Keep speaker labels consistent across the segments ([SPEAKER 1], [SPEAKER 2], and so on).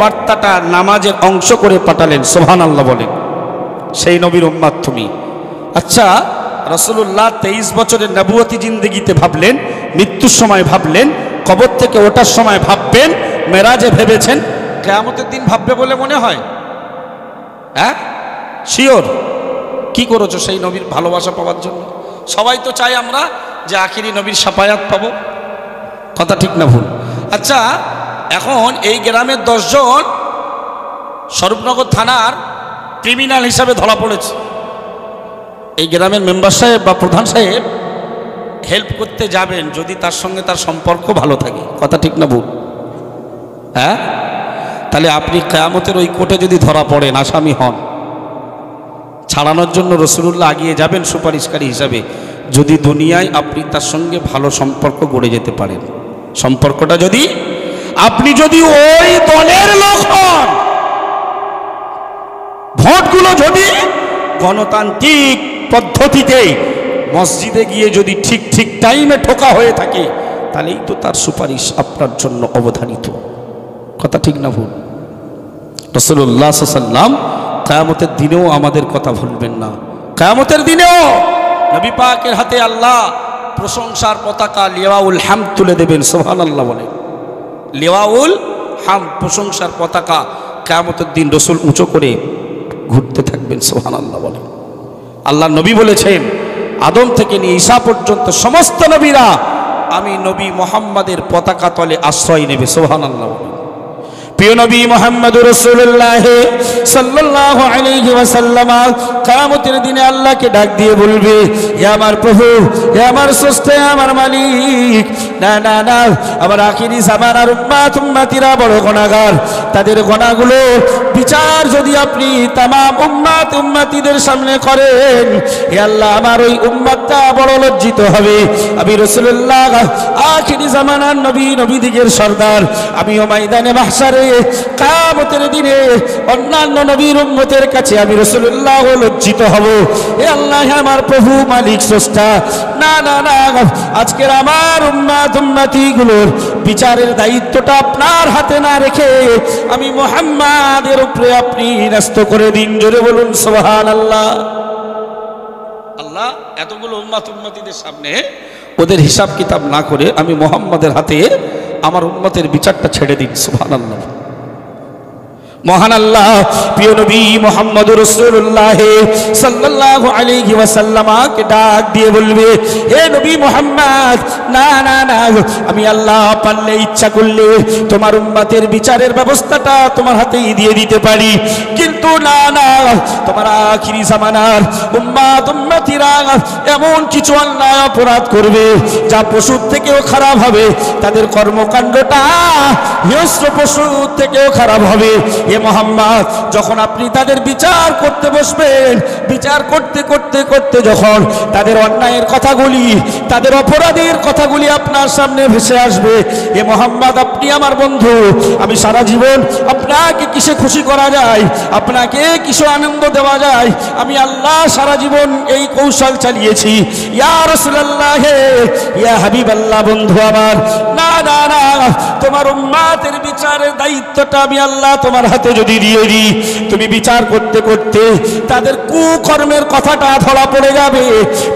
[SPEAKER 1] বার্তাটা নামাজের অংশ করে পাঠালেন সোহান আল্লাহ বলেন। সেই নবীর উম্মাদ তুমি। আচ্ছা রসুল্লাহ তেইশ বছরের নবুয়তি জিন্দগিতে ভাবলেন, মৃত্যুর সময় ভাবলেন, কবর থেকে ওঠার সময় ভাববেন, মেরাজে ভেবেছেন, কেয়ামতের দিন ভাববে বলে মনে হয়। হ্যাঁ? শিওর? কি করেছ সেই নবীর ভালোবাসা পাওয়ার জন্য? সবাই তো চাই আমরা যে আখিরি নবীর সাফায়াত পাবো। কথা ঠিক না ভুল। আচ্ছা এখন এই গ্রামের দশজন স্বরূপনগর থানার ক্রিমিনাল হিসাবে ধরা পড়েছে। এই গ্রামের মেম্বার সাহেব বা প্রধান সাহেব হেল্প করতে যাবেন যদি তার সঙ্গে তার সম্পর্ক ভালো থাকে। কথা ঠিক না ভুল? হ্যাঁ? তাহলে আপনি কেয়ামতের ওই কোর্টে যদি ধরা পড়েন, আসামি হন। ছাড়ানোর জন্য রসুল্লাহ আগিয়ে যাবেন সুপারিশকারী হিসাবে। যদি দুনিয়ায় আপনি তার সঙ্গে ভালো সম্পর্ক গড়ে যেতে পারেন। সম্পর্কটা যদি আপনি যদি ওই দলের লোক হন, ভোটগুলো যদি গণতান্ত্রিক পদ্ধতিতে মসজিদে গিয়ে যদি ঠিক ঠিক টাইমে ঠোকা হয়ে থাকে, তাহলেই তো তার সুপারিশ আপনার জন্য অবধারিত কথা ঠিক না ভুল? রসুল্লাহ সাল্লাম কায়ামতের দিনেও আমাদের কথা ভুলবেন না। কায়ামতের দিনেও নবী পাকের হাতে আল্লাহ প্রশংসার পতাকা লিয়াউল হাম তুলে দেবেন সোহান আল্লাহ বলে লিয়াউল হাম প্রশংসার পতাকা কেমতের দিন রসুল উঁচু করে ঘুরতে থাকবেন সোহান আল্লাহ বলে আল্লাহ নবী বলেছেন, আদম থেকে নিয়ে ঈশা পর্যন্ত সমস্ত নবীরা আমি নবী মোহাম্মদের পতাকা তলে আশ্রয় নেবে সোহান আল্লাহ বলে দিনে আল্লাহকে ডাক দিয়ে বলবে আমার প্রভু আমার আমার না না না, আমার উম্মাতিরা বড় তাদের গুনাহগুলো বিচার যদি আপনি তামাম উম্মাত, উম্মাতিদের সামনে করেন আল্লাহ, আমার ওই উম্মাতটা বড় লজ্জিত হবে। আমি রসুল্লাহ আখিরি জামানার নবী, নবীদিগের সর্দার। আমি আমিও ময়দানে মাহসারে কামতের দিনে অন্যান্য নবীর উম্মতের কাছে আমি রসুল্লাহ লজ্জিত হব। হে আল্লাহ আমার প্রভু, মালিক, স্রষ্টা। না না না, আজকের আমার বিচারের দায়িত্বটা আপনার হাতে না রেখে আমি মোহাম্মদের উপরে আপনি ন্যস্ত করে দিন। জোরে বলুন সোহান আল্লাহ আল্লাহ এতগুলো উম্মাত উম্মাতিদের সামনে ওদের হিসাব কিতাব না করে আমি মোহাম্মদের হাতে আমার উম্মতের বিচারটা ছেড়ে দিন সুহান আল্লাহ মহান আল্লাহ, প্রিয় নবী মোহাম্মদ রসুল্লাহ সাল্লাল্লাহু আলাইহি ওয়াসাল্লামাকে ডাক দিয়ে বলবে, হে নবী মোহাম্মদ, না না না, আমি আল্লাহ পারলে ইচ্ছা করলে তোমার উম্মাতের বিচারের ব্যবস্থাটা তোমার হাতেই দিয়ে দিতে পারি। কিন্তু না না, তোমার আখিরি জামানার উম্মাত উম্মতিরা এমন কিছু অন্যায় অপরাধ করবে, যা পশুর থেকেও খারাপ হবে। তাদের কর্মকাণ্ডটা হিংস্র পশুর থেকেও খারাপ হবে। এ মোহাম্মদ, যখন আপনি তাদের বিচার করতে বসবেন, বিচার করতে করতে করতে যখন তাদের অন্যায়ের কথাগুলি, তাদের অপরাধের কথাগুলি আপনার সামনে ভেসে আসবে, এ মোহাম্মদ, আপনি আমার বন্ধু, আমি সারা জীবন আপনাকে কিসে খুশি করা যায়, আপনাকে কিসে আনন্দ দেওয়া যায়, আমি আল্লাহ সারা জীবন এই কৌশল চালিয়েছি। ইয়া হে হাবিব আল্লাহ বন্ধু আমার, না না না, তোমার উম্মাতের বিচারের দায়িত্বটা আমি আল্লাহ তোমার যদি দিয়ে দিই, তুমি বিচার করতে করতে তাদের কুকর্মের কথাটা ধরা পড়ে যাবে।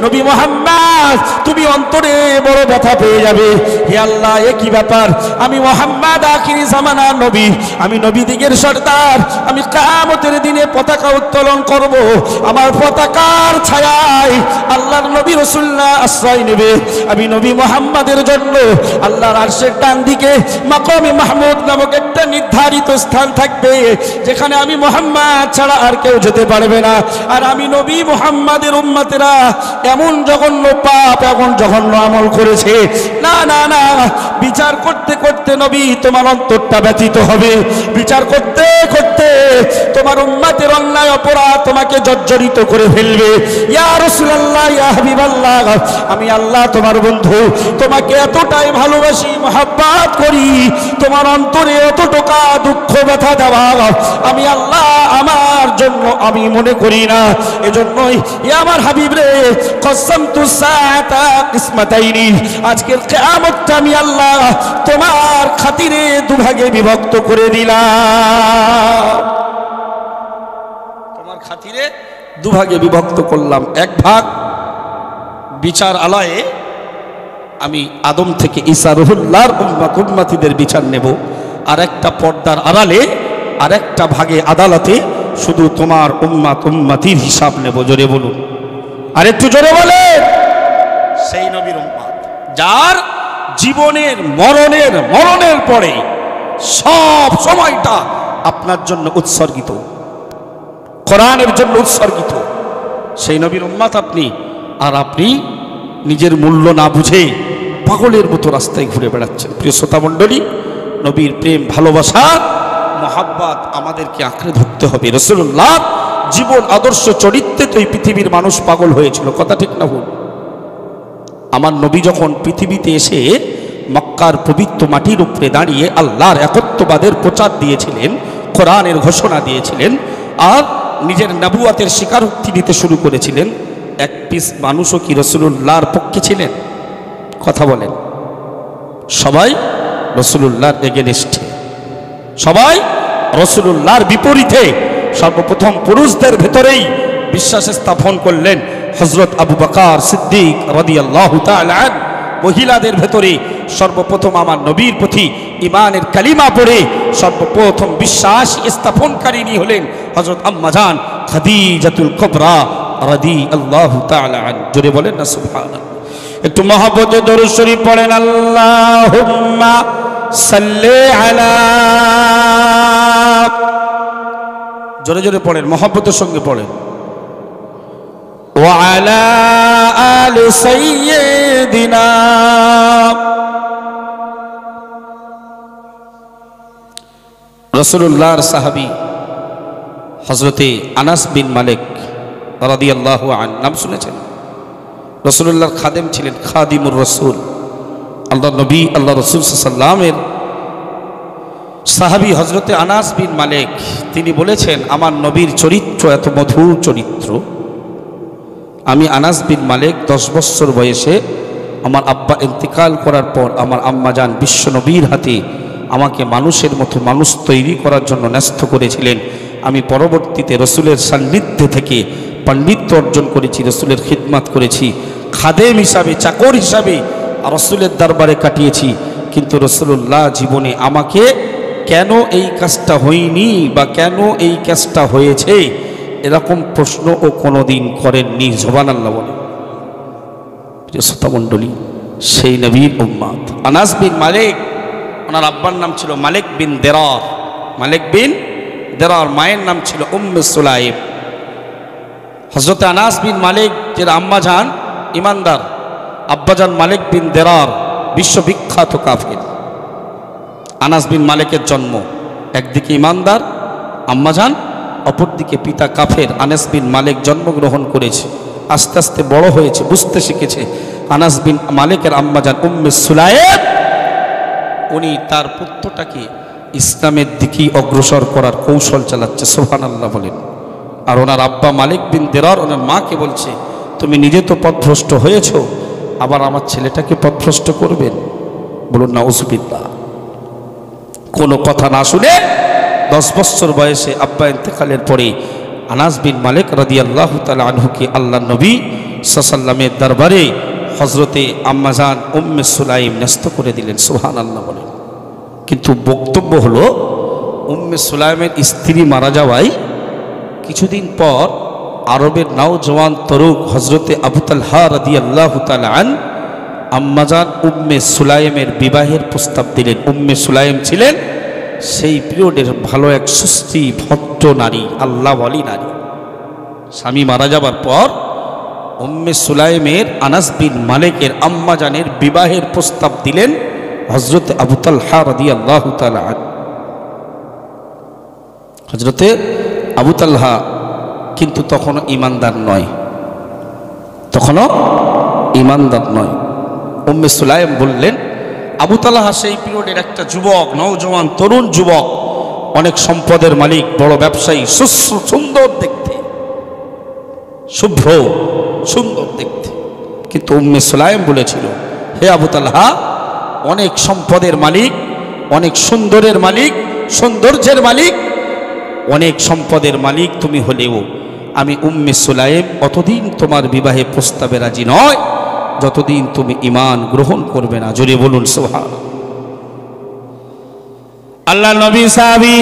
[SPEAKER 1] নবী মোহাম্মদ, তুমি অন্তরে বড় ব্যথা পেয়ে যাবে। হে আল্লাহ, এ কি ব্যাপার? আমি মোহাম্মদ আখিরি জামানা নবী, আমি নবী দিগের সর্দার, আমি কামতের দিনে পতাকা উত্তোলন করব। আমার পতাকার ছায়ায় আল্লাহর নবী রসুল্লাহ আশ্রয় নেবে। আমি নবী মোহাম্মদের জন্য আল্লাহর আরশের ডান দিকে মাকমে মাহমুদ নামক একটা নির্ধারিত স্থান থাকবে। যেখানে আমি মোহাম্মদ ছাড়া আর কেউ যেতে পারবে না। আর আমি নবী মোহাম্মদের উম্মাতেরা এমন জঘন্য পাপ, এমন জঘন্য আমল করেছে। না না না, বিচার করতে করতে নবী তোমার অন্তরটা ব্যতীত হবে। বিচার করতে করতে তোমার উম্মাতের অন্যায় অপরাধ তোমাকে জর্জরিত করে ফেলবে। ইয়া রাসূলুল্লাহ, ইয়া হাবিবাল্লাহ, আমি আল্লাহ তোমার বন্ধু। তোমাকে এতটাই ভালোবাসি, মহাব্বাত করি। তোমার অন্তরে এতটুকা দুঃখ ব্যথা দেওয়া আমি আল্লাহ, আমার জন্য আমি মনে করি না। এজন্যই আমার হাবিব রে, কসম তু কিসমাতাইনি, আজকের কিয়ামতটা আমি আল্লাহ তোমার খাতিরে দুভাগে বিভক্ত করে দিলাম। তোমার খাতিরে দুভাগে বিভক্ত করলাম। এক ভাগ বিচার আলায়ে আমি আদম থেকে ঈসা রহুল্লার উম্মাত উম্মাতিদের বিচার নেব আর একটা পর্দার আড়ালে আর একটা ভাগে আদালতে শুধু তোমার উম্মাত উম্মাতির হিসাব নেব, জোরে বলুন। আর একটু জোরে বলে সেই নবীর উম্মাত, যার জীবনের, মরণের মরণের পরে সব সময়টা আপনার জন্য উৎসর্গিত, কোরআনের জন্য উৎসর্গিত। সেই নবীর উম্মাত আপনি, আর আপনি নিজের মূল্য না বুঝে পাগলের মতো রাস্তায় ঘুরে বেড়াচ্ছেন। প্রিয় শ্রোতা মণ্ডলী নবীর প্রেম, ভালোবাসা মহাব্বাত আমাদেরকে আঁকড়ে ধরতে হবে। রসুল্লাহ জীবন, আদর্শ, চরিত্রে তো এই পৃথিবীর মানুষ পাগল হয়েছিল, কথা ঠিক না ভুল। আমার নবী যখন পৃথিবীতে এসে মক্কার পবিত্র মাটির উপরে দাঁড়িয়ে আল্লাহর একত্ববাদের প্রচার দিয়েছিলেন, কোরআনের ঘোষণা দিয়েছিলেন, আর নিজের নাবুয়াতের স্বীকারোক্তি দিতে শুরু করেছিলেন, এক পিস মানুষও কি রসুল্লাহর পক্ষে ছিলেন? কথা বলেন। সবাই রসুল্লাহর এগেনেস্টে। সবাই রসুল্লাহর বিপরীতে সর্বপ্রথম পুরুষদের ভেতরেই বিশ্বাস স্থাপন করলেন হজরত আবু বকার সিদ্দিক রদি আল্লাহ মহিলাদের ভেতরে সর্বপ্রথম আমার নবীর প্রতি ইমানের কালিমা পড়ে সর্বপ্রথম বিশ্বাস স্থাপনকারিনী হলেন হজরত আম্মাজান খাদিজাতুল কবরা রাদি আল্লাহ জোরে বলেন না, সুবহানাল্লাহ। একটু শরীফ পড়েন, আল্লাহুম্মা সাল্লি আলা জোরে জোরে পড়েন মহব্বতের সঙ্গে পড়েন وعلى آل سيدنا রসুল্লাহর সাহাবি হজরতে আনাস বিন মালিক রাদিয়াল্লাহ আন নাম শুনেছেন রসুল্লাহর খাদেম ছিলেন খাদিমুর রসুল আল্লাহ নবী আল্লাহ রসুল সাল্লামের সাহাবি হজরতে আনাস বিন মালিক, তিনি বলেছেন, আমার নবীর চরিত্র এত মধুর চরিত্র। আমি আনাস বিন মালিক দশ বৎসর বয়সে আমার আব্বা ইন্তিকাল করার পর আমার আম্মা যান বিশ্ব নবীর হাতে আমাকে মানুষের মতো মানুষ তৈরি করার জন্য ন্যস্ত করেছিলেন। আমি পরবর্তীতে রসুলের সান্নিধ্যে থেকে পাণ্ডিত্য অর্জন করেছি, রসুলের খিদমাত করেছি। খাদেম হিসাবে, চাকর হিসাবে রসুলের দরবারে কাটিয়েছি। কিন্তু রসুল্লাহ জীবনে আমাকে কেন এই কাজটা হয়নি বা কেন এই কাজটা হয়েছে? এরকম প্রশ্ন ও কোনো দিন করেননি জবান আল্লাহ বলে শ্রোতামণ্ডলী সেই নবীর উম্মাদ। আনাস বিন মালিক, ওনার আব্বার নাম ছিল মালিক বিন দেরার। মালিক বিন দেরার মায়ের নাম ছিল উম্মে সুলাইব হজরত আনাস বিন মালিক যে আম্মা যান ইমানদার আব্বাজান মালিক বিন দেরার, বিশ্ববিখ্যাত কাফির। আনাস বিন মালিকের জন্ম। একদিকে ইমানদার আম্মাজান অপরদিকে পিতা কাফের আনাস বিন মালিক জন্মগ্রহণ করেছে। আস্তে আস্তে বড় হয়েছে, বুঝতে শিখেছে। আনাস বিন মালিকের আম্মাজান উম্মে সুলায়েব, উনি তার পুত্রটাকে ইসলামের দিকেই অগ্রসর করার কৌশল চালাচ্ছে সোহান আল্লাহ বলেন। আর ওনার আব্বা মালিক বিন দেরার, ওনার মাকে বলছে, তুমি নিজে তো পথভ্রষ্ট হয়েছ, আবার আমার ছেলেটাকে পথভ্রষ্ট করবেন বলুন না ওসুবিল্লা কোনো কথা না শুনে দশ বছর বয়সে আব্বা ইন্তেকালের পরে আনাস বিন মালিক রাদি আল্লাহ আনহুকে আল্লাহ নবী সাসাল্লামের দরবারে হজরতে আম্মাজান উম্মে সুলাইম ন্যস্ত করে দিলেন সুহান আল্লাহ বলেন। কিন্তু বক্তব্য হলো, উম্মে সুলাইমের স্ত্রী মারা যাওয়ায় কিছুদিন পর আরবের নাও জওয়ান তরুক হজরতে আবুতালহা রাদি আল্লাহ আন আম্মাজান উম্মে সুলাইমের বিবাহের প্রস্তাব দিলেন। উম্মে সুলাইম ছিলেন সেই পিরিয়ডের ভালো এক সুস্থি, ভদ্র নারী আল্লাহ বলি নারী। স্বামী মারা যাবার পর উম্মে সুলাইমের আনাস বিন মালিকের আম্মাজানের বিবাহের প্রস্তাব দিলেন হজরত আবুতাল হাদি আল্লাহ হজরতে আবুতাল্হা কিন্তু তখনও ইমানদার নয়। তখনও ইমানদার নয়। উম্মে সুলাইম বললেন, আবু তালাহা সেই পিরিয়ডের একটা যুবক নৌজওয়ান তরুণ যুবক, অনেক সম্পদের মালিক, বড় ব্যবসায়ী সুন্দর দেখতে। শুভ্র, সুন্দর দেখতে। কিন্তু উম্মে সুলাইম বলেছিল, হে আবু তালহা, অনেক সম্পদের মালিক, অনেক সুন্দরের মালিক, সৌন্দর্যের মালিক, অনেক সম্পদের মালিক তুমি হলেও আমি উম্মে সুলাইম অতদিন তোমার বিবাহে প্রস্তাবে রাজি নয়। যতদিন তুমি ইমান গ্রহণ করবে না জোরে বলুন সোহা আল্লাহ নবী সাহাবি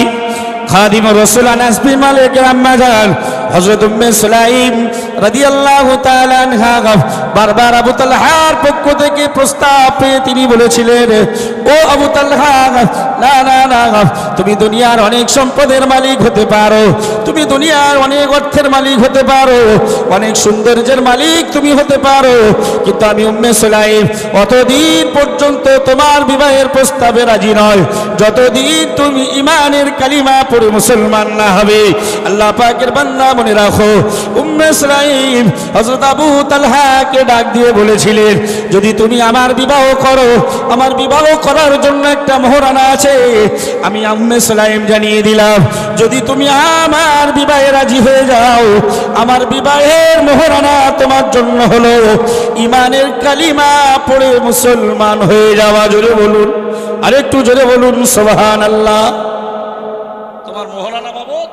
[SPEAKER 1] খাদিম রসুল আনাস বিন মালিক আম্মাজান হযরত উম্মে সুলাইম রাদিয়াল্লাহু তাআলা আনহা বারবার আবু তালহার পক্ষ থেকে প্রস্তাব পেয়ে তিনি বলেছিলেন, ও আবু তালহা না না না তুমি দুনিয়ার অনেক সম্পদের মালিক হতে পারো, তুমি দুনিয়ার অনেক অর্থের মালিক হতে পারো, অনেক সৌন্দর্যের মালিক তুমি হতে পারো, কিন্তু আমি উম্মে সুলাইম অতদিন পর্যন্ত তোমার বিবাহের প্রস্তাবে রাজি নয়, যতদিন তুমি ইমানের কালিমা পড়ে মুসলমান না হবে। আল্লাহ পাকের বান্দা মনে রাখো, উম্মে সুলাইম হযরত আবু তালহাকে ডাক দিয়ে বলেছিলেন, যদি তুমি আমার বিবাহ করো, আমার বিবাহ করার জন্য একটা মোহরানা আছে, আমি উম্মে সুলাইম জানিয়ে দিলাম, যদি তুমি আমার বিবাহে রাজি হয়ে যাও, আমার বিবাহের মোহরানা তোমার জন্য হলো ইমানের কালিমা পড়ে মুসলমান হয়ে যাওয়া। জোরে বলুন, আরেকটু জোরে বলুন সোহান আল্লাহ তোমার মোহরানা বাবদ,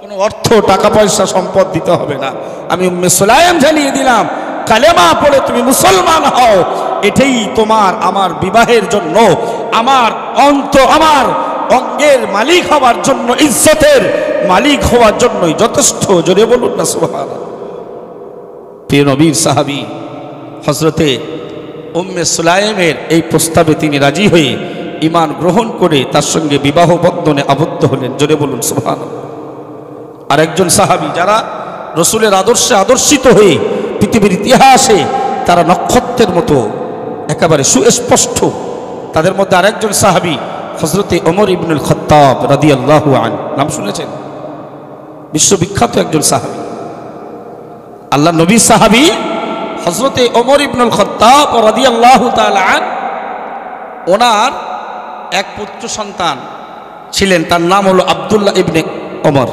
[SPEAKER 1] কোনো অর্থ টাকা পয়সা সম্পদ দিতে হবে না। আমি সুলাইম জানিয়ে দিলাম, কালেমা পড়ে তুমি মুসলমান হও, এটাই তোমার আমার বিবাহের জন্য, আমার অন্ত, আমার অঙ্গের মালিক হওয়ার জন্য, ইজ্জতের মালিক হওয়ার জন্যই যথেষ্ট। জোরে বলুন না সুবহান প্রিয় নবীর সাহাবী হজরতে উম্মে সুলাইমের এই প্রস্তাবে তিনি রাজি হয়ে ইমান গ্রহণ করে তার সঙ্গে বিবাহ বন্ধনে আবদ্ধ হলেন। জোরে বলুন সুবহান আর একজন সাহাবী যারা রসুলের আদর্শে আদর্শিত হয়ে পৃথিবীর ইতিহাসে তারা নক্ষত্রের মতো একেবারে সুস্পষ্ট, তাদের মধ্যে আরেকজন সাহাবী হজরতে অমর ইবনুল খত্তাব রাদি আল্লাহু আন নাম শুনেছেন? বিশ্ববিখ্যাত একজন সাহাবী। আল্লাহ নবী সাহাবী হজরতে অমর ইবনুল খত্তাব রাদি আল্লাহু ওনার এক পুত্র সন্তান ছিলেন, তার নাম হলো আবদুল্লাহ ইবনে ওমর।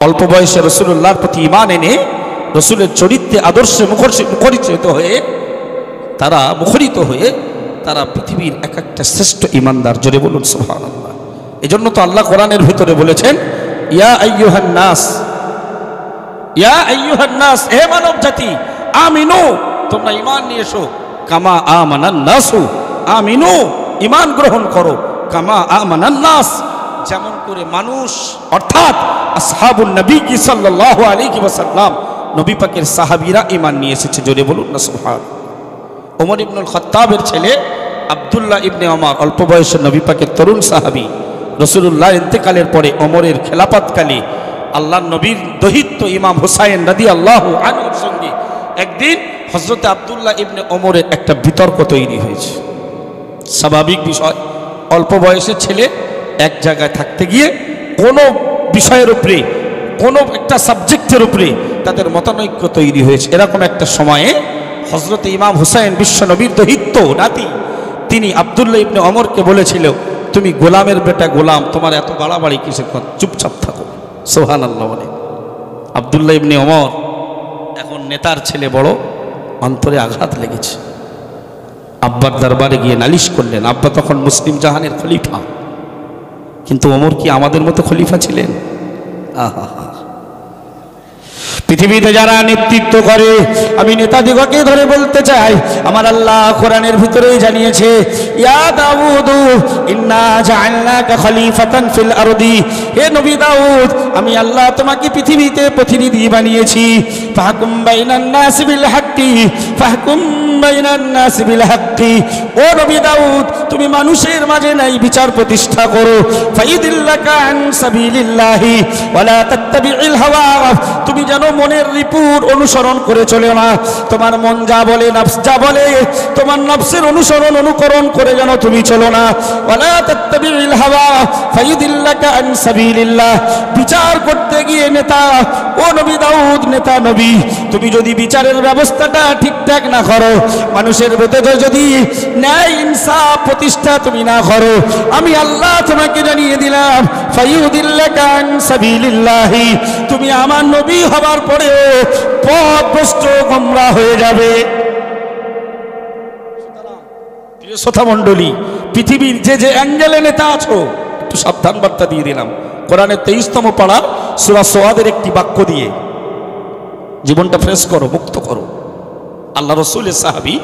[SPEAKER 1] অল্প বয়সে রসুল্লাহর প্রতি ইমান এনে রসুলের চরিত্রে, আদর্শে মুখর- মুখরিত হয়ে, তারা মুখরিত হয়ে, তারা পৃথিবীর এক একটা শ্রেষ্ঠ ইমানদার জোরে বলুন সোহান আল্লাহ এই জন্য তো আল্লাহ কোরআনের ভিতরে বলেছেন, ইয়া আইয়ুহান ইয়া আইয়ুহান নাস মানব জাতি আমিনু, তোমরা ইমান নিয়ে এসো, কামা আমানান নাসু আমিনু ইমান গ্রহণ করো। কামা আমানান নাস, যেমন করে মানুষ, অর্থাৎ আসহাবুন নবী কি সাল্লাল্লাহু আলাইহি ওয়াসাল্লাম, নবী পাকের সাহাবীরা ইমান নিয়ে এসেছে। জোরে বলুন না সুবহান ওমর ইবনুল খত্তাবের ছেলে আব্দুল্লাহ ইবনে ওমর, অল্প বয়সের নবী পাকের তরুণ সাহাবী, রসুলুল্লাহ ইন্তেকালের পরে ওমরের খেলাপাতকালে আল্লাহ নবীর দহিত্য ইমাম হুসাইন রাদি আল্লাহ আনুর সঙ্গে একদিন হজরতে আব্দুল্লাহ ইবনে ওমরের একটা বিতর্ক তৈরি হয়েছে। স্বাভাবিক বিষয়। অল্প বয়সের ছেলে এক জায়গায় থাকতে গিয়ে কোনো বিষয়ের উপরে, কোনো একটা সাবজেক্টের উপরে তাদের মতানৈক্য তৈরি হয়েছে। এরকম একটা সময়ে হজরত ইমাম হুসাইন বিশ্ব নবীর দহিত্য নাতি, তিনি আবদুল্লা ইবনে অমরকে বলেছিল, তুমি গোলামের বেটা গোলাম, তোমার এত বাড়াবাড়ি কিসের কথা? চুপচাপ থাকো। সোহান আল্লাহ বলে। আবদুল্লাহ ইবনে অমর এখন নেতার ছেলে বড়, অন্তরে আঘাত লেগেছে। আব্বার দরবারে গিয়ে নালিশ করলেন, আব্বা তখন মুসলিম জাহানের খলিফা। কিন্তু ওমর কি আমাদের মতো খলিফা ছিলেন? আহা পৃথিবীতে যারা নেতৃত্ব করে, আমি নেতাদিগকে ধরে বলতে চাই, আমার আল্লাহ কোরআনের ভিতরেই জানিয়েছে, ইয়া ফিল আরদি। নবী দাউদ, আমি আল্লাহ তোমাকে পৃথিবীতে প্রতিনিধি বানিয়েছি। ও নবী দাউদ, তুমি মানুষের মাঝে নাই বিচার প্রতিষ্ঠা করো। হাওয়া, তুমি যেন মনের রিপুর অনুসরণ করে চলে না। তোমার মন যা বলে, নফস যা বলে, তোমার নফসের অনুসরণ, অনুকরণ করে যেন তুমি চলো না। বিচার করতে গিয়ে নেতা, ও নবী দাউদ, নেতা নবী, তুমি যদি বিচারের ব্যবস্থাটা ঠিকঠাক না করো, মানুষের ভেতরে যদি ন্যায় ইনসাফ প্রতিষ্ঠা তুমি না করো, আমি আল্লাহ তোমাকে জানিয়ে দিলাম, ফায়ুদিল্লাকা আন সাবিলিল্লাহি। তুমি আমার নবী হবার পরে পথভ্রষ্ট গোমরা হয়ে যাবে। পৃথিবীর যে যে অ্যাঙ্গেলে নেতা আছো, একটু সাবধান বার্তা দিয়ে দিলাম। কোরআনের তেইশতম পাড়া, সুরা সোয়াদের একটি বাক্য দিয়ে, জীবনটা ফ্রেশ করো, মুক্ত করো। আল্লাহ রসুলের সাহাবি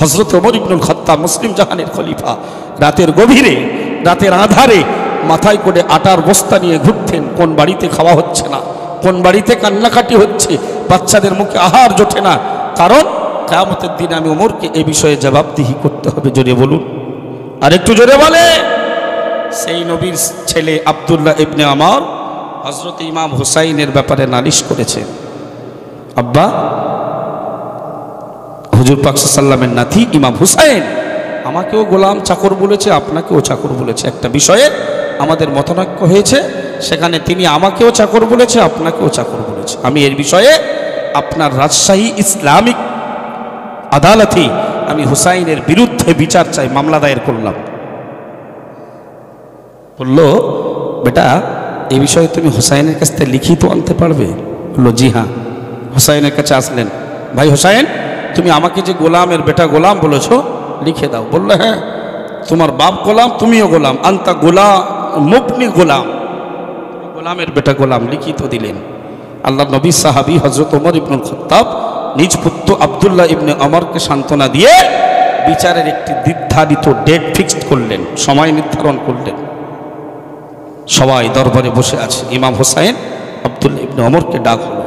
[SPEAKER 1] হজরত ওমর ইবনুল খত্তা মুসলিম জাহানের খলিফা, রাতের গভীরে, রাতের আধারে মাথায় করে আটার বস্তা নিয়ে ঘুরতেন, কোন বাড়িতে খাওয়া হচ্ছে না। কোন বাড়িতে কান্নাকাটি হচ্ছে, বাচ্চাদের মুখে আহার জোটে না। কারণ কেয়ামতের দিন আমি ওমরকে এ বিষয়ে জবাবদিহি করতে হবে, জোরে বলুন। আর একটু জোরে বলে। সেই নবীর ছেলে আবদুল্লাহ ইবনে আমার হজরত ইমাম হুসাইনের ব্যাপারে নালিশ করেছে। আব্বা, হুজুর পাকসাল্লামের নাতি ইমাম হুসাইন, আমাকেও গোলাম চাকর বলেছে, আপনাকেও চাকর বলেছে। একটা বিষয়ে আমাদের মতনৈক্য হয়েছে। সেখানে তিনি আমাকেও চাকর বলেছে, আপনাকেও চাকর বলেছে। আমি এর বিষয়ে আপনার রাজশাহী ইসলামিক আদালতে আমি হুসাইনের বিরুদ্ধে বিচার চাই, মামলা দায়ের করলাম। বলল, বেটা এই বিষয়ে তুমি হুসাইনের কাছ থেকে লিখিত আনতে পারবে? বলল, জি হ্যাঁ। হুসাইনের কাছে আসলেন, ভাই হুসাইন, তুমি আমাকে যে গোলামের বেটা গোলাম বলেছ, লিখে দাও। বলল হ্যাঁ তোমার বাপ গোলাম, তুমিও গোলাম। আন্তা গোলাম মুবনি গোলাম। গোলামের বেটা গোলাম লিখিত দিলেন। আল্লাহ নবী সাহাবি হজরত ওমর ইবনুল খত্তাব নিজ পুত্র আবদুল্লাহ ইবনে অমরকে সান্ত্বনা দিয়ে বিচারের একটি নির্ধারিত ডেট ফিক্সড করলেন, সময় নির্ধারণ করলেন। সবাই দরবারে বসে আছে। ইমাম হোসাইন আবদুল্লাহ ইবনে অমরকে ডাক হলো।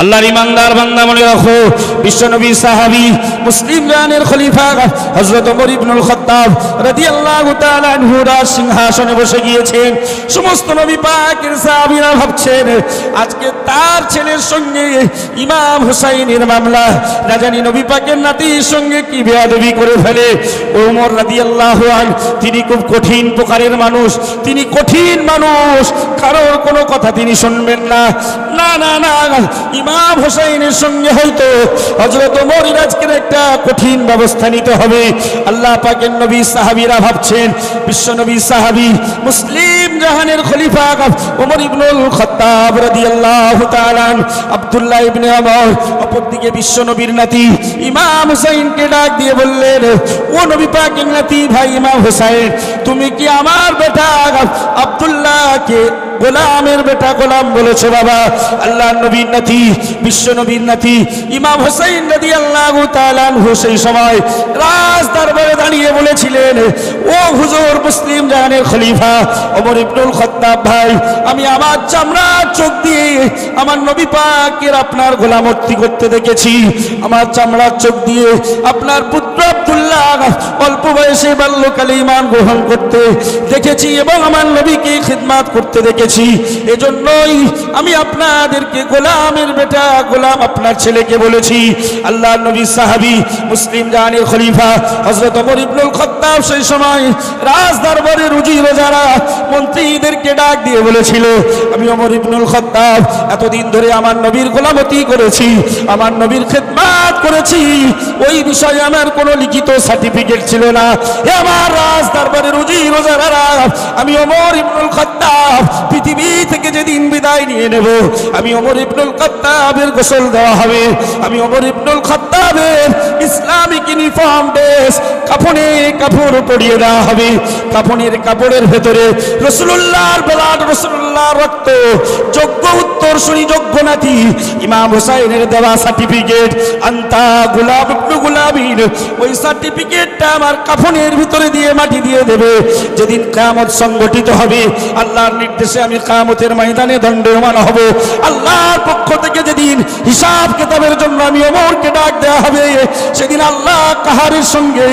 [SPEAKER 1] আল্লাহর ইমানদার বান্দা মনে রাখো, বিশ্বনবী সাহাবী, মুসলিম জানের খলিফা হযরত ওমর ইবনুল খাত্তাব রাদিয়াল্লাহু তাআলা আনহু রাজ সিংহাসনে বসে গিয়েছেন। সমস্ত নবী পাকের সাহাবীরা ভাবছেন, আজকে তার ছেলের সঙ্গে ইমাম হুসাইনের মামলা, না জানি নবী পাকের নাতির সঙ্গে কি বেয়াদবি করে ফেলে। ওমর রাদিয়াল্লাহু আন, তিনি খুব কঠিন প্রকারের মানুষ, তিনি কঠিন মানুষ, কারোর কোনো কথা তিনি শুনবেন না। না না না ইমাম হোসাইনের সঙ্গে হয়তো হজরত মরির আজকের একটা কঠিন ব্যবস্থা নিতে হবে। আল্লাহ পাকের নবী সাহাবীরা ভাবছেন, বিশ্ব নবী সাহাবী মুসলিম জাহানের খলিফা ওমর ইবনুল খত্তাব রাদিয়াল্লাহু তাআলা আব্দুল্লাহ ইবনে ওমর, অপরদিকে বিশ্ব নবীর নাতি ইমাম হুসাইনকে ডাক দিয়ে বললেন, ও নবী পাকের নাতি ভাই ইমাম হুসাইন, তুমি কি আমার বেটা আব্দুল্লাহকে গোলামের বেটা গোলাম বলেছে বাবা। আল্লাহ নবীর নাতি, বিশ্ব নবীর নাতি, ইমাম হোসাইন নদী আল্লাহ সেই সময় রাজ দরবারে দাঁড়িয়ে বলেছিলেন, ও হুজুর মুসলিম জাহানের খলিফা, ওমর ইবনুল খত্তাব ভাই, আমি আমার চামড়ার চোখ দিয়ে আমার নবী পাকের আপনার গোলামর্তি করতে দেখেছি। আমার চামড়ার চোখ দিয়ে আপনার পুত্র অল্প বয়সে বাল্যকালে ইমান গ্রহণ করতে দেখেছি এবং আমার নবীকে খিদমাত করতে দেখেছি। এজন্যই আমি আপনাদেরকে গোলামের বেটা, গোলাম আপনার ছেলেকে বলেছি। আল্লাহ নবী সাহাবি, মুসলিম জাহানের খলিফা হজরত অমর ইবনুল খত্তাব সেই সময় রাজ দরবারে রুজি রোজারা মন্ত্রীদেরকে ডাক দিয়ে বলেছিল, আমি অমর ইবনুল খত্তাব, এতদিন ধরে আমার নবীর গোলামতি করেছি, আমার নবীর খেদমাত করেছি। ওই বিষয়ে আমার কোনো লিখিত সার্টিফিকেট ছিল না। আমার রাজ দরবারে রুজি রোজারা আমি অমর ইবনুল খত্তাব পৃথিবী থেকে যেদিন বিদায় নিয়ে নেব, আমি অমর ইবনুল খত্তাবের গোসল দেওয়া হবে। আমি অমর ইবনুল খত্তাবের ইসলামিক ইউনিফর্ম ড্রেস কাফনে কাপড় পরিয়ে দেওয়া হবে। কাফনের কাপড়ের ভেতরে রসুল্লাহর বেলাট রসুল্লাহর রক্ত, যোগ্য উত্তর শুনি, যোগ্য নাতি, ইমাম হোসাইনের দেওয়া সার্টিফিকেট, আন্তা গোলাপ ইবনু গুলাবিন ওই সার্টিফিকেটটা আমার কাফনের ভিতরে দিয়ে মাটি দিয়ে দেবে। যেদিন কামত সংগঠিত হবে, আল্লাহর নির্দেশে আমি কামতের ময়দানে দণ্ডমান হব। আল্লাহর পক্ষ থেকে যেদিন হিসাব কেতাবের জন্য আমি অমরকে ডাক দেওয়া হবে, সেদিন আল্লাহ কাহারের সঙ্গে,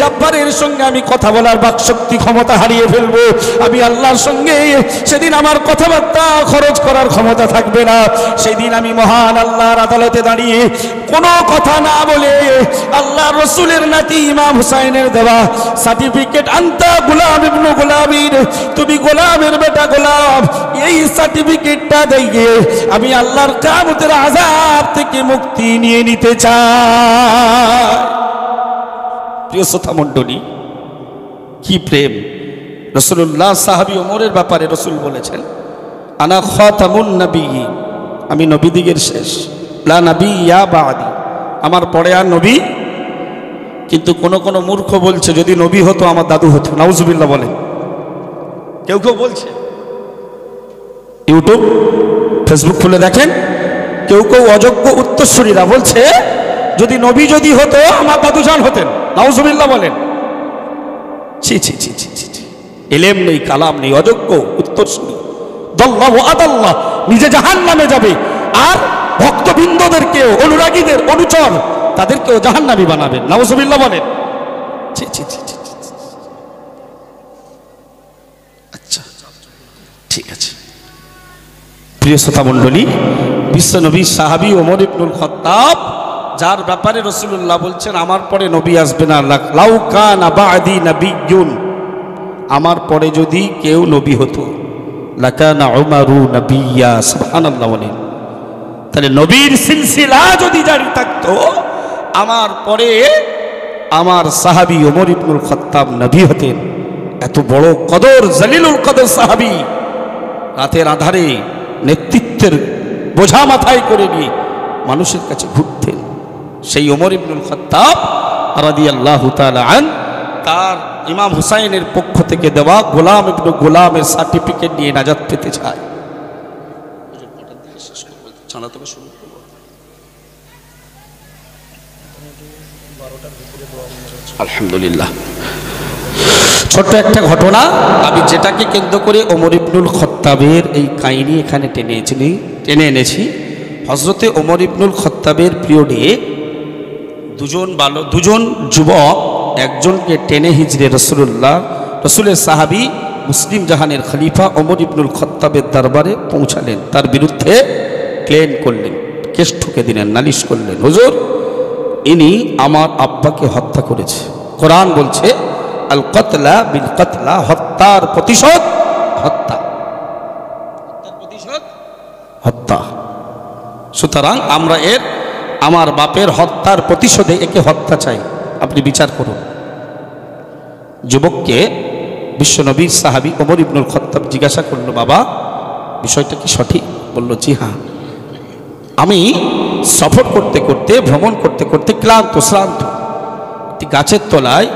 [SPEAKER 1] জাব্বারের সঙ্গে আমি কথা বলার বাকশক্তি ক্ষমতা হারিয়ে ফেলব। আমি আল্লাহর সঙ্গে সেদিন আমার কথাবার্তা খরচ করার ক্ষমতা থাকবে না। সেদিন আমি মহান আল্লাহর আদালতে দাঁড়িয়ে কোনো কথা না বলে আল্লাহ রসুলের নাতি ইমাম হুসাইনের দেওয়া সার্টিফিকেট আনতা গোলাম ইবনু গোলামীর তুমি গোলামের বেটা গোলাম। এই সার্টিফিকেটটা দিয়ে আমি আল্লাহর কামতের আজাব থেকে মুক্তি নিয়ে নিতে চাই। প্রিয় শ্রোতা মণ্ডলী, কি প্রেম? রসুল্লাহ সাহাবি ওমরের ব্যাপারে রসুল বলেছেন, আনা খাতামুন নবী আমি নবীদিগের শেষ। লা নবী ইয়া বাদি আমার পরে আর নবী। কিন্তু কোন কোন মূর্খ বলছে, যদি নবী হতো, আমার দাদু হতো নাউজুবিল্লাহ বলেন। কেউ কেউ বলছে ইউটিউব ফেসবুক খুলে দেখেন কেউ কেউ অযোগ্য উত্তরসূরীরা বলছে যদি নবী যদি হতো আমার দাদুজান হতেন? নাউজুবিল্লাহ বলেন। ছি ছি ছি ছি ছি। এলেম নেই কালাম নেই অযোগ্য উত্তরসূরি। দল্লাহ আদাল্লাহ নিজে জাহান নামে যাবে। আর ভক্তবৃন্দদেরকেও অনুরাগীদের অনুচর তাদেরকেও জাহান নামি বানাবেন। নাউজুবিল্লাহ বলেন। ছি ছি, ছি। আচ্ছা ঠিক আছে। প্রিয় শ্রোতা মণ্ডলী বিশ্বনবী সাহাবি ওমর ইবনুল খত্তাব, যার ব্যাপারে রসুল্লাহ বলছেন, আমার পরে নবী আসবে না লাউকান আবাদি নবিয়ুন আমার পরে যদি কেউ নবী হতো বলেন। তাহলে নবীর সিলসিলা যদি জারি থাকতো, আমার পরে আমার সাহাবি ওমর ইবনুল খত্তাব নবী হতেন। এত বড় কদর, জলিলুল কদর সাহাবি। রাতের আধারে নেতৃত্বের বোঝা মাথায় করে নিয়ে মানুষের কাছে ঘুরতেন সেই ওমর ইবনুল খত্তাব রাদি আল্লাহ আন তার ইমাম হুসাইনের পক্ষ থেকে দেওয়া গোলাম ইবনু গোলামের সার্টিফিকেট নিয়ে নাজাত পেতে চায়। আলহামদুলিল্লাহ। ছোট্ট একটা ঘটনা। আমি যেটাকে কেন্দ্র করে ওমর ইবনুল খত্তাবের এই কাহিনী এখানে টেনে এনেছি। টেনে এনেছি। হজরতে ওমর ইবনুল খত্তাবের পিরিয়ডে দুজন বালক দুজন যুবক, একজনকে টেনে হিজড়ে রসুল্লাহ রসুলের সাহাবি মুসলিম জাহানের খলিফা ওমর ইবনুল খত্তাবের দরবারে পৌঁছালেন। তার বিরুদ্ধে ক্লেম করলেন কেস ঠুকে দিলেন, নালিশ করলেন, হুজুর, ইনি আমার আব্বাকে হত্যা করেছে। কোরআন বলছে আল কতলা বিল কতলা হত্যার প্রতিশোধ হত্যা। হত্যা। সুতরাং আমরা এর আমার বাপের হত্যার প্রতিশোধে একে হত্যা চাই। আপনি বিচার করুন। যুবককে বিশ্বনবী সাহাবি ওমর ইবনুল খত্তাব জিজ্ঞাসা করল বাবা বিষয়টা কি সঠিক? বলল জি হ্যাঁ। আমি সফর করতে করতে ভ্রমণ করতে করতে ক্লান্ত শ্রান্ত। একটি গাছের তলায়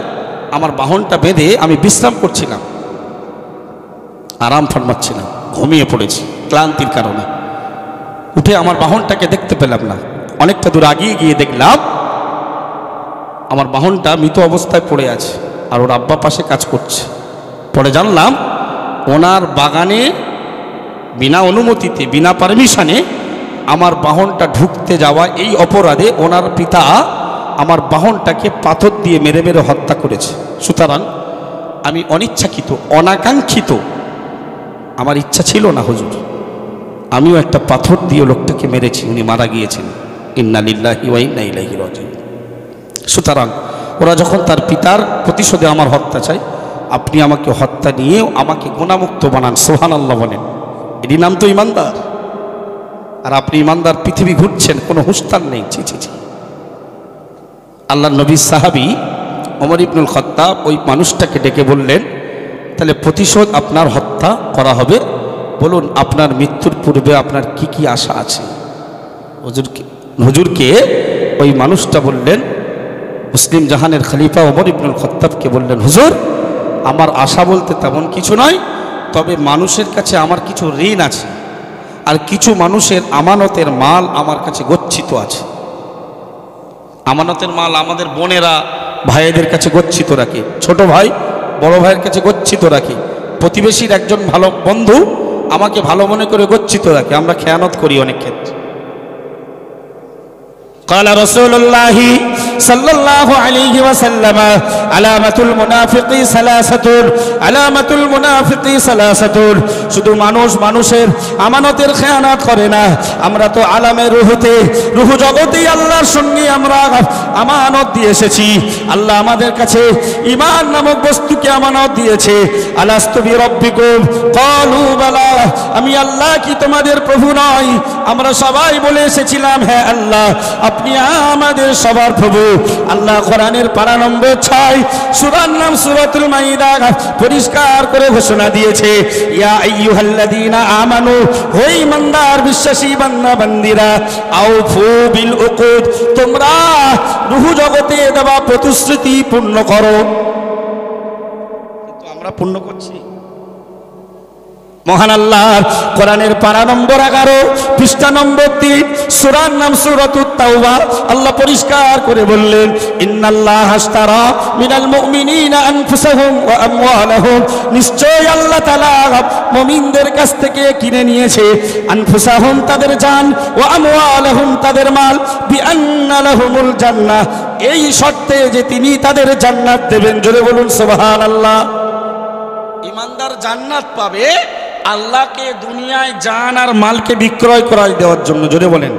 [SPEAKER 1] আমার বাহনটা বেঁধে আমি বিশ্রাম করছিলাম। আরাম ফরমাচ্ছিলাম, ঘুমিয়ে পড়েছি, ক্লান্তির কারণে। উঠে আমার বাহনটাকে দেখতে পেলাম না। অনেকটা দূর আগিয়ে গিয়ে দেখলাম, আমার বাহনটা মৃত অবস্থায় পড়ে আছে আর ওর আব্বা পাশে কাজ করছে। পরে জানলাম, ওনার বাগানে বিনা অনুমতিতে, বিনা পারমিশনে আমার বাহনটা ঢুকতে যাওয়া এই অপরাধে ওনার পিতা আমার বাহনটাকে পাথর দিয়ে মেরে মেরে হত্যা করেছে। সুতরাং আমি অনিচ্ছাকৃত, অনাকাঙ্ক্ষিত, আমার ইচ্ছা ছিল না হুজুর। আমিও একটা পাথর দিয়ে লোকটাকে মেরেছি, উনি মারা গিয়েছেন। ইন্নালিল্লাহি ওয়া ইন্না ইলাইহি রাজিউন। সুতরাং ওরা যখন তার পিতার প্রতিশোধে আমার হত্যা চায়, আপনি আমাকে হত্যা নিয়েও আমাকে গুণামুক্ত বানান সোহান আল্লাহ বলেন। এরই নাম তো ইমানদার। আর আপনি ইমানদার, পৃথিবী ঘুরছেন, কোনো হুস্তান নেই। ছি ছি ছি। আল্লাহ নবী সাহাবি অমর ইবনুল খত্তাব ওই মানুষটাকে ডেকে বললেন, তাহলে প্রতিশোধ আপনার হত্যা করা হবে। বলুন, আপনার মৃত্যুর পূর্বে আপনার কি কি আশা আছে? হুজুরকে হুজুরকে ওই মানুষটা বললেন, মুসলিম জাহানের খালিফা ওমর ইবনুল খত্তাবকে বললেন, হুজুর, আমার আশা বলতে তেমন কিছু নয়, তবে মানুষের কাছে আমার কিছু ঋণ আছে, আর কিছু মানুষের আমানতের মাল আমার কাছে গচ্ছিত আছে। আমানতের মাল আমাদের বোনেরা ভাইয়েদের কাছে গচ্ছিত রাখে। ছোট ভাই বড় ভাইয়ের কাছে গচ্ছিত রাখে। প্রতিবেশীর একজন ভালো বন্ধু আমাকে ভালো মনে করে গচ্ছিত রাখে। আমরা খেয়ানত করি অনেক ক্ষেত্রে। কালা রসুল্লাহি সাল্লাল্লাহু আলাইহি ওয়াসাল্লাম, আলামাতুল মুনাফিকি সালাসাতুন, আলামাতুল মুনাফিকি সালাসাতুন। শুধু মানুষ মানুষের আমানতের খেয়ানাত করে না, আমরা তো আলামের রুহুতে, রুহু জগতেই আল্লাহর সঙ্গে আমরা আমানত দিয়ে এসেছি। আল্লাহ আমাদের কাছে ইমান নামক বস্তুকে আমানত দিয়েছে। আলাস্তবি রব্বিকুম ক্বালু বালা, আমি আল্লাহ কি তোমাদের প্রভু নয়? আমরা সবাই বলে এসেছিলাম হ্যাঁ আল্লাহ, আপনি আমাদের সবার প্রভু। আল্লাহ কোরআনের পারা নম্বর ছয়, সুরার নাম সুরাতুল মাইদা পরিষ্কার করে ঘোষণা দিয়েছে, ইয়া আইয়ুহাল্লাযীনা আমানু হে ইমানদার, বিশ্বাসী বান্দা, বান্দিরা, আউফু বিল উকুদ, তোমরা রুহু জগতে দেওয়া প্রতিশ্রুতি পূর্ণ করো। কিন্তু আমরা পূর্ণ করছি। মহান আল্লাহ কোরআনের পারা নম্বর এগারো, পৃষ্ঠা নম্বর তিন, সুরার নাম সুরাতুত তাওবা। আল্লাহ পরিষ্কার করে বললেন, ইন্নাল্লাহ হাস্তারা মিনাল মুমিনিনা আনফুসাহুম ওয়া আমওয়ালাহুম। নিশ্চয় আল্লাহ তাআলা মুমিনদের কাছ থেকে কিনে নিয়েছে। আনফুসাহুম তাদের জান ওয়া আমওয়ালাহুম তাদের মাল। বিআন্না লাহুমুল জান্নাহ। এই শর্তে যে তিনি তাদের জান্নাত দেবেন। জোরে বলুন, সুবহানাল্লাহ। ইমানদার জান্নাত পাবে আল্লাহকে দুনিয়ায় জান আর মালকে বিক্রয় করাই দেওয়ার জন্য, জোরে বলেন।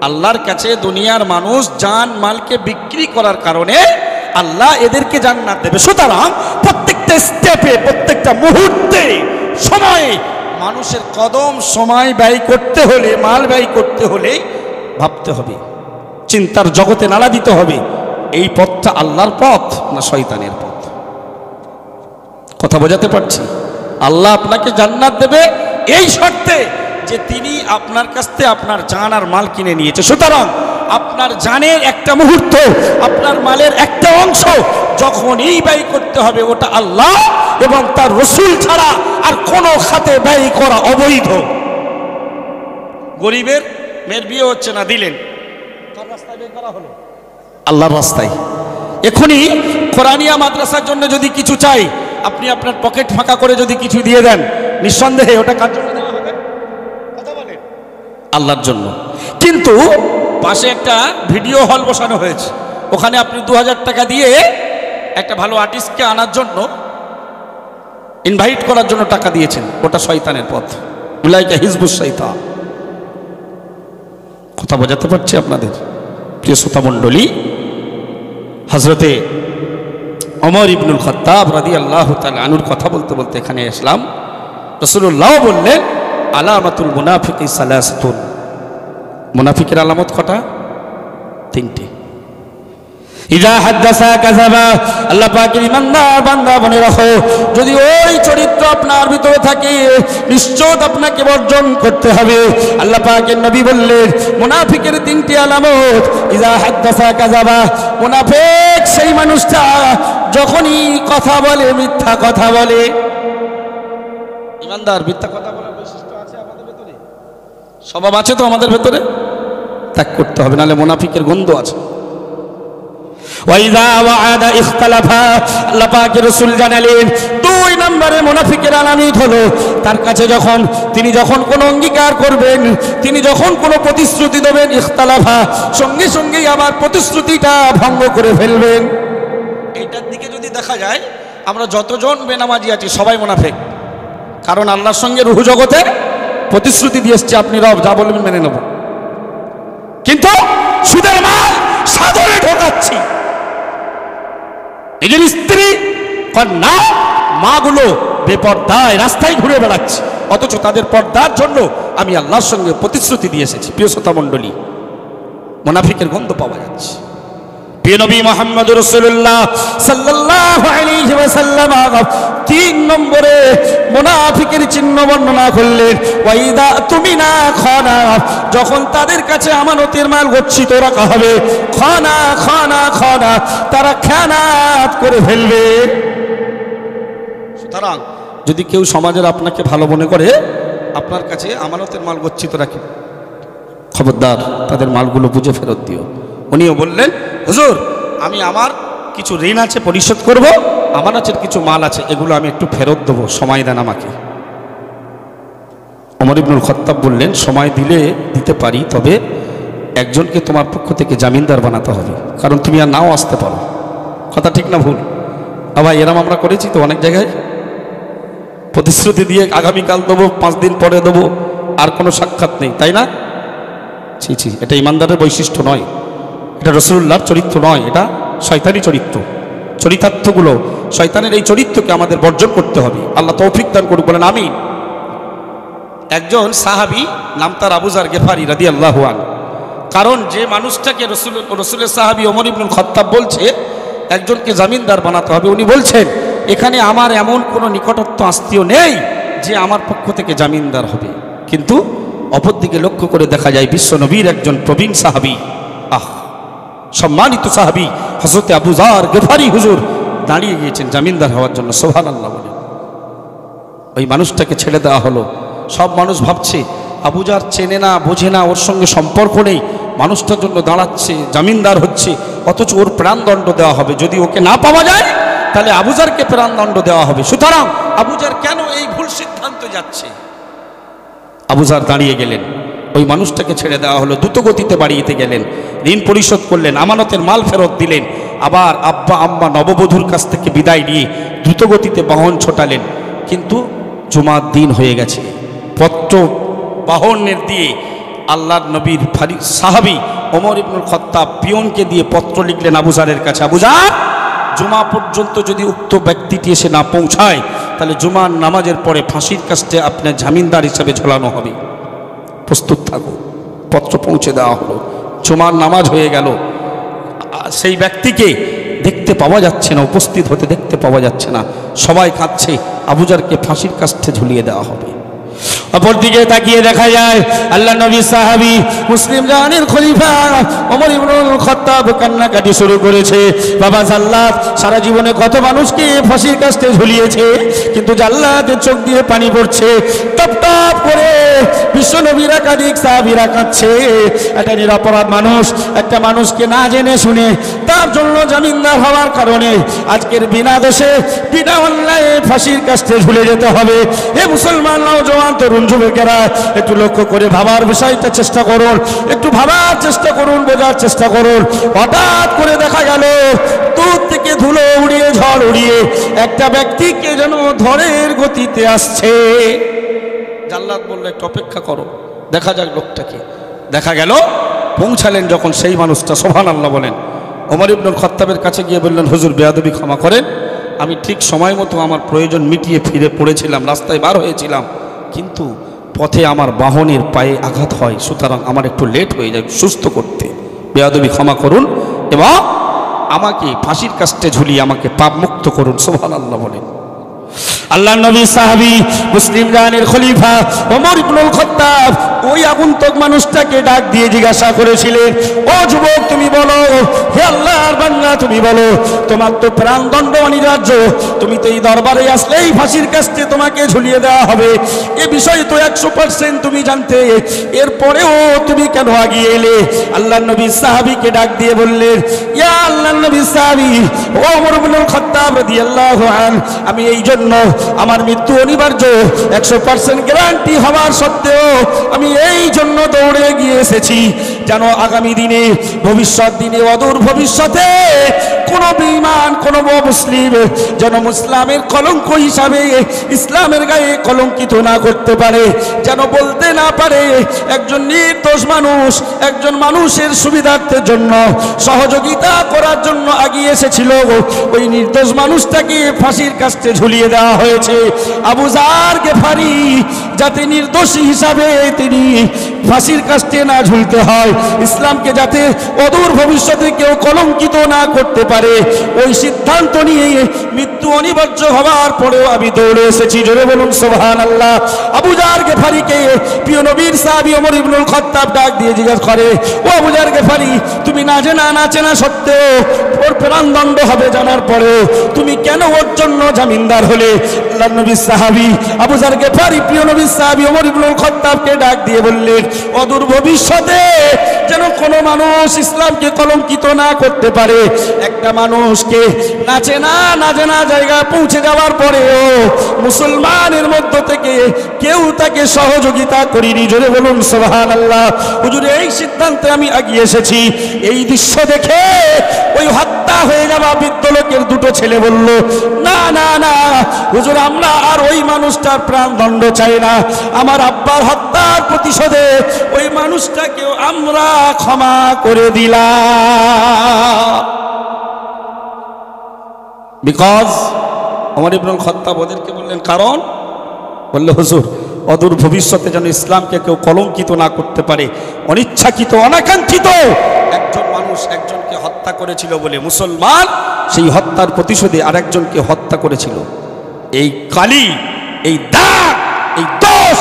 [SPEAKER 1] আল্লাহর কাছে দুনিয়ার মানুষ জান, মালকে বিক্রি করার কারণে আল্লাহ এদেরকে জান্নাত দেবে। সুতরাং প্রত্যেকটা স্টেপে, প্রত্যেকটা মুহূর্তে, সময়ে মানুষের কদম সময় ব্যয় করতে হলে, মাল ব্যয় করতে হলে ভাবতে হবে। চিন্তার জগতে নাড়া দিতে হবে। এই পথটা আল্লাহর পথ না শয়তানের পথ? কথা বোঝাতে পারছি? আল্লাহ আপনাকে জান্নাত দেবে এই শর্তে যে তিনি আপনার কাছ থেকে আপনার জান আর মাল কিনে নিয়েছে। সুতরাং আপনার জানের একটা মুহূর্ত, আপনার মালের একটা অংশ যখন এই ব্যয় করতে হবে ওটা আল্লাহ এবং তার রসুল ছাড়া আর কোনো খাতে ব্যয় করা অবৈধ। গরিবের মেয়ের বিয়ে হচ্ছে না, দিলেন। কার রাস্তায় ব্যয় করা হলো? রাস্তায়। এখনই কোরআনিয়া মাদ্রাসার জন্য যদি কিছু চাই আপনি আপনার পকেট ফাঁকা করে যদি কিছু দিয়ে দেন, নিঃসন্দেহে ওটা কার জন্য দেওয়া হবে? কথা বলেন। আল্লাহর জন্য। কিন্তু পাশে একটা ভিডিও হল বসানো হয়েছে। ওখানে আপনি দু হাজার টাকা দিয়ে একটা ভালো আর্টিস্টকে আনার জন্য ইনভাইট করার জন্য টাকা দিয়েছেন। ওটা শয়তানের পথ। উলাইকা হিজবুস শৈতান কথা বোঝাতে পারছি আপনাদের। প্রিয় শ্রোতা মণ্ডলী হজরতে অমর ইবনুল খত্তাব রাদি আল্লাহ তাল আনুর কথা বলতে বলতে এখানে আসলাম। রসুল্লাহ বললেন, আলামাতুল মুনাফিক সালাসতুন। মুনাফিকের আলামত কটা? তিনটে। ইজা হাদ্দাসা কাযাবা, আল্লাহ পাকের ইমানদার বান্দা মনে রাখো, যদি ওই চরিত্র আপনার ভিতরে থাকে, নিশ্চয় আপনাকে বর্জন করতে হবে। আল্লাহ পাকের নবী বললেন, মুনাফিকের তিনটি আলামত ইজা হাদ্দাসা কাযাবা, মুনাফিক সেই মানুষটা যখনই কথা বলে, মিথ্যা কথা বলে। ইমানদার, মিথ্যা কথা বলার বৈশিষ্ট্য আছে আমাদের ভেতরে? স্বভাব আছে তো আমাদের ভেতরে? ত্যাগ করতে হবে, নাহলে মোনাফিকের গন্ধ আছে। ওয়াইদা ওয়াদা ইখতালাফা, আল্লাহ পাকের রাসূল জানালেন, দুই নম্বরে মুনাফিকের আলামত হলো, তার কাছে যখন, তিনি যখন কোনো অঙ্গীকার করবেন, তিনি যখন কোনো প্রতিশ্রুতি দেবেন, ইখতালাফা, সঙ্গে সঙ্গেই আবার প্রতিশ্রুতিটা ভঙ্গ করে ফেলবেন। এইটার দিকে যদি দেখা যায়, আমরা যতজন বেনামাজি আছি, সবাই মুনাফিক। কারণ আল্লাহর সঙ্গে রুহু জগতে প্রতিশ্রুতি দিয়ে এসছে, আপনি রব, যা বলবেন মেনে নেব। কিন্তু সুদের মাল সাদরে ঢোকাচ্ছি। নিজের স্ত্রী, কন্যা, মাগুলো বেপর্দায় রাস্তায় ঘুরে বেড়াচ্ছে। অথচ তাদের পর্দার জন্য আমি আল্লাহর সঙ্গে প্রতিশ্রুতি দিয়ে এসেছি। প্রিয় শ্রোতা মণ্ডলী মোনাফিকের গন্ধ পাওয়া যাচ্ছে। প্রিয় নবী মোহাম্মদ রসুল্লাহ ওয়াসাল্লাম তিন নম্বরে মুনাফিকের চিহ্ন বর্ণনা করলেন, ওয়াইদা তুমি না খানা যখন তাদের কাছে আমানতের মাল গচ্ছিত রাখা হবে, খানা খানা খানা তারা খানাত করে ফেলবে। সুতরাং যদি কেউ সমাজের আপনাকে ভালো মনে করে, আপনার কাছে আমানতের মাল গচ্ছিত রাখে। খবরদার, তাদের মালগুলো বুঝে ফেরত দিও। উনিও বললেন, হুজুর, আমি আমার কিছু ঋণ আছে পরিশোধ করব আমার আছে কিছু মাল আছে, এগুলো আমি একটু ফেরত দেবো, সময় দেন আমাকে। অমর ইবনুল খত্তাব বললেন, সময় দিলে দিতে পারি, তবে একজনকে তোমার পক্ষ থেকে জামিনদার বানাতে হবে, কারণ তুমি আর নাও আসতে পারো। কথা ঠিক না ভুল? আবার এরম আমরা করেছি তো অনেক জায়গায়। প্রতিশ্রুতি দিয়ে আগামীকাল দেবো, পাঁচ দিন পরে দেবো, আর কোনো সাক্ষাৎ নেই, তাই না? ছি ছি, এটা ইমানদারের বৈশিষ্ট্য নয়। এটা রসুল্লাহর চরিত্র নয়, এটা শয়তানি চরিত্র। চরিতার্থগুলো, শয়তানের এই চরিত্রকে আমাদের বর্জন করতে হবে। আল্লাহ তৌফিক দান করুক, বলেন আমি একজন সাহাবি, নাম তার আবুজার গেফারি রাদি আল্লাহান কারণ যে মানুষটাকে রসুল, রসুলের সাহাবি অমর ইবনুল খত্তাব বলছে, একজনকে জামিনদার বানাতে হবে। উনি বলছেন, এখানে আমার এমন কোনো নিকটত্ব আত্মীয় নেই যে আমার পক্ষ থেকে জামিনদার হবে। কিন্তু অপরদিকে লক্ষ্য করে দেখা যায় বিশ্বনবীর একজন প্রবীণ সাহাবি। আহ! সম্মানিত সাহাবি হজরতে আবুজার গেফারি হুজুর দাঁড়িয়ে গিয়েছেন জামিনদার হওয়ার জন্য সোহান আল্লাহ বলে ওই মানুষটাকে ছেড়ে দেওয়া হলো। সব মানুষ ভাবছে আবুজার চেনে না, বোঝে না, ওর সঙ্গে সম্পর্ক নেই, মানুষটার জন্য দাঁড়াচ্ছে, জামিনদার হচ্ছে, অথচ ওর প্রাণদণ্ড দেওয়া হবে। যদি ওকে না পাওয়া যায়, তাহলে আবুজারকে প্রাণদণ্ড দেওয়া হবে। সুতরাং আবুজার কেন এই ভুল সিদ্ধান্ত যাচ্ছে? আবুজার দাঁড়িয়ে গেলেন। ওই মানুষটাকে ছেড়ে দেওয়া হলো। দ্রুতগতিতে বাড়িতে গেলেন। ঋণ পরিশোধ করলেন, আমানতের মাল ফেরত দিলেন। আবার আব্বা, আম্মা, নববধূর কাছ থেকে বিদায় নিয়ে দ্রুতগতিতে বাহন ছোটালেন। কিন্তু জুমার দিন হয়ে গেছে। পত্র বাহনের দিয়ে আল্লাহর নবীর ফারি, সাহাবি ওমর ইবনুল খত্তাব পিয়নকে দিয়ে পত্র লিখলেন আবুজারের কাছে। আবুজার জুমা পর্যন্ত যদি উক্ত ব্যক্তিটি এসে না পৌঁছায়, তাহলে জুমার নামাজের পরে ফাঁসির কাছে আপনার জামিনদার হিসাবে ঝোলানো হবে। প্রস্তুত থাকো। পত্র পৌঁছে দেওয়া হলো। জুমার নামাজ হয়ে গেল। সেই ব্যক্তিকে দেখতে পাওয়া যাচ্ছে না, উপস্থিত হতে দেখতে পাওয়া যাচ্ছে না। সবাই কাঁদছে। আবুজারকে ফাঁসির কাছে ঝুলিয়ে দেওয়া হবে। অপরদিকে তাকিয়ে দেখা যায়, আল্লাহ নবী সাহাবি, মুসলিম জাহানের খলিফা ওমর ইবনুল খত্তাব কান্নাকাটি শুরু করেছে। বাবা জাল্লাদ সারা জীবনে কত মানুষকে ফাঁসির কাছে ঝুলিয়েছে, কিন্তু জাল্লাদের চোখ দিয়ে পানি পড়ছে। টপ টপ করে বিশ্ব নবীর একাধিক সাহাবিরা কাঁদছে। একটা নিরপরাধ মানুষ, একটা মানুষকে না জেনে শুনে তার জন্য জামিনদার হওয়ার কারণে আজকের বিনা দোষে, বিনা অন্যায় ফাঁসির কাছে ঝুলে যেতে হবে। এ মুসলমান নওজোয়ান তরুণ যুবকেরা, একটু লক্ষ্য করে ভাবার বিষয়টা চেষ্টা করুন, একটু ভাবার চেষ্টা করুন, বোঝার চেষ্টা করুন। হঠাৎ করে দেখা গেল, দূর থেকে ধুলো উড়িয়ে, ঝড় উড়িয়ে একটা ব্যক্তিকে যেন ধরের গতিতে আসছে। জাল্লাদ বলল একটু অপেক্ষা করো। দেখা যাক লোকটাকে দেখা গেল, পৌঁছালেন যখন সেই মানুষটা সোহান আল্লাহ বলেন, ওমর ইবনুল খত্তাবের কাছে গিয়ে বললেন, হুজুর, বেয়াদবি ক্ষমা করেন। আমি ঠিক সময় মতো আমার প্রয়োজন মিটিয়ে ফিরে পড়েছিলাম, রাস্তায় বার হয়েছিলাম। কিন্তু পথে আমার বাহনের পায়ে আঘাত হয়, সুতরাং আমার একটু লেট হয়ে যায়, সুস্থ করতে। বেয়াদবি ক্ষমা করুন এবং আমাকে ফাঁসির কাছতে ঝুলিয়ে আমাকে পাপ মুক্ত করুন সোহান আল্লাহ বলেন। আল্লাহ নবী সাহাবি, মুসলিম জাহানের খলিফা ওমর ইবনুল খত্তাব ওই আগন্তুক মানুষটাকে ডাক দিয়ে জিজ্ঞাসা করেছিলেন, ও যুবক, তুমি বলো, হে আল্লাহর বান্দা, তুমি বলো, তোমার তো প্রাণদণ্ড অনিরাজ্য তুমি তো এই দরবারে আসলেই ফাঁসির কাছে তোমাকে ঝুলিয়ে দেওয়া হবে। এ বিষয়ে তো একশো পার্সেন্ট তুমি জানতে, এরপরেও তুমি কেন আগিয়ে এলে? আল্লাহ নবী সাহাবিকে ডাক দিয়ে বললেন, ইয়া আল্লাহ নবী সাহাবি, ও ইবনুল খত্তাব আমি এই জন্য আমার মৃত্যু অনিবার্য, একশো পার্সেন্ট গ্যারান্টি হওয়ার সত্ত্বেও আমি এই জন্য দৌড়ে গিয়ে এসেছি, যেন আগামী দিনে, ভবিষ্যৎ দিনে, অদূর ভবিষ্যতে কোনো বেঈমান, কোনো মুসলিম যেন মুসলামের কলঙ্ক হিসাবে ইসলামের গায়ে কলঙ্কিত না করতে পারে, যেন বলতে না পারে একজন নির্দোষ মানুষ, একজন মানুষের সুবিধার্থের জন্য, সহযোগিতা করার জন্য আগিয়ে এসেছিল ওই নির্দোষ মানুষটাকে ফাঁসির কাছে ঝুলিয়ে দেওয়া হয়েছে। আবু জার গেফারি, যাতে নির্দোষী হিসাবে তিনি ফাঁসির কাছে না ঝুলতে হয়। ইসলামকে যাতে অদূর ভবিষ্যতে কেউ কলঙ্কিত না করতে পারে। ওই সিদ্ধান্ত নিয়ে মৃত্যু অনিবার্য হওয়ার পরেও আমি দৌড়ে এসেছি। জোরে বলুন সোহান আল্লাহ আবু জার গেফারিকে প্রিয় নবীর সাহাবি ওমর ইবনুল খত্তাব ডাক দিয়ে জিজ্ঞাসা করে, ও আবু জার গেফারি, তুমি না জেনা, না চেনা সত্ত্বেও ওর প্রাণদণ্ড হবে জানার পরেও তুমি কেন ওর জন্য জামিনদার হলে? নবীর সাহাবি, আবু জার গেফারি প্রিয় নবীর সাহাবি ওমর ইবনুল খত্তাবকে ডাক দিয়ে বললেন, অদূর ভবিষ্যতে যেন কোনো মানুষ ইসলামকে কলঙ্কিত না করতে পারে। একটা মানুষকে নাচে না নাচে না জায়গা পৌঁছে যাওয়ার পরেও মুসলমানের মধ্য থেকে কেউ তাকে সহযোগিতা করিনি। জোরে বলুন সোহান আল্লাহ হুজুর, এই সিদ্ধান্তে আমি আগিয়ে এসেছি। এই দৃশ্য দেখে ওই হত্যা হয়ে যাওয়া বৃদ্ধ লোকের দুটো ছেলে বলল, না না না, হুজুর, আমরা আর ওই মানুষটার প্রাণদণ্ড চাই না। আমার আব্বার হত্যার প্রতিশোধে ওই মানুষটাকেও আমরা ক্ষমা করে দিলাম। বিকজ অমর ইবনুল খত্তাব ওদেরকে বললেন, কারণ? বললে, হুজুর, অদূর ভবিষ্যতে যেন ইসলামকে কেউ কলঙ্কিত না করতে পারে, অনিচ্ছাকৃত, অনাকাঙ্ক্ষিত মানুষ একজনকে হত্যা করেছিল বলে মুসলমান, সেই হত্যার প্রতিশোধে আরেকজনকে হত্যা করেছিল। এই কালি, এই দাগ, এই দোষ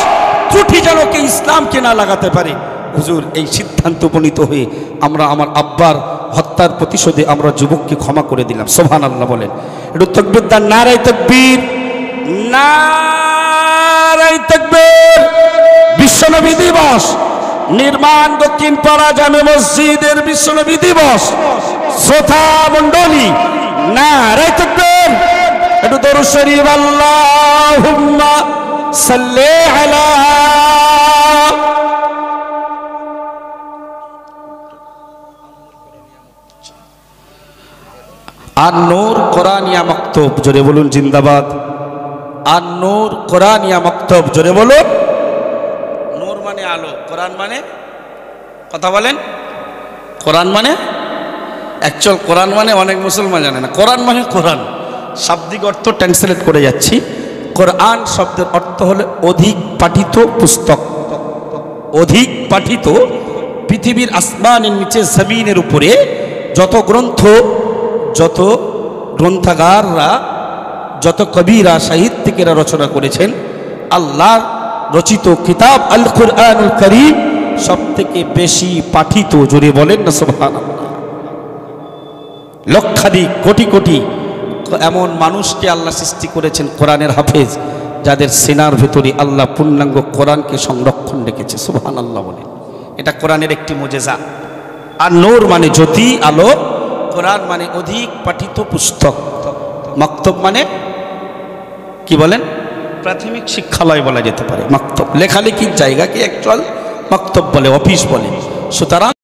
[SPEAKER 1] ত্রুটি যেন কেউ ইসলামকে না লাগাতে পারে। হুজুর, এই সিদ্ধান্ত উপনীত হয়ে আমরা আমার আব্বার হত্যার প্রতিশোধে আমরা যুবককে ক্ষমা করে দিলাম। সোহান আল্লাহ বলেন। একটু তকবির দান নারাই তকবীর। নারাই তকবীর। বিশ্বনবী দিবস। নির্মাণ দক্ষিণ পাড়া জামে মসজিদের বিশ্বনবী দিবস। শ্রোতা মণ্ডলী নারাই তকবীর। একটু দরুদ শরীফ, আল্লাহুম্মা আর নূর কোরআনিয়া মক্তব, জোরে বলুন জিন্দাবাদ। আর নূর কোরআনিয়া মক্তব, জোরে বলুন। মানে আলো। কোরআন মানে? কথা বলেন। কোরআন মানে? অ্যাকচুয়াল কোরআন মানে অনেক মুসলমান জানে না। কোরআন মানে কোরআন। শাব্দিক অর্থ ট্রান্সলেট করে যাচ্ছি। কোরআন শব্দের অর্থ হলো অধিক পাঠিত পুস্তক। অধিক পাঠিত পৃথিবীর আসমানের নিচে জমিনের উপরে যত গ্রন্থ, যত গ্রন্থাগাররা, যত কবিরা, সাহিত্যিকেরা রচনা করেছেন আল্লাহ রচিত কিতাব আল কুরআনুল করিম সব থেকে বেশি পাঠিত জোরে বলেন না সোভান লক্ষাধিক, কোটি কোটি এমন মানুষকে আল্লাহ সৃষ্টি করেছেন কোরআনের হাফেজ, যাদের সেনার ভেতরে আল্লাহ পূর্ণাঙ্গ কোরআনকে সংরক্ষণ রেখেছে সুবহান আল্লাহ বলেন এটা কোরআনের একটি মোজেজা। আর নূর মানে জ্যোতি, আলো, কোরআন মানে অধিক পাঠিত পুস্তক। মক্তব মানে কি বলেন? প্রাথমিক শিক্ষালয় বলা যেতে পারে মক্তব। লেখালেখির জায়গাকে অ্যাকচুয়াল মক্তব বলে অফিস বলে। সুতরাং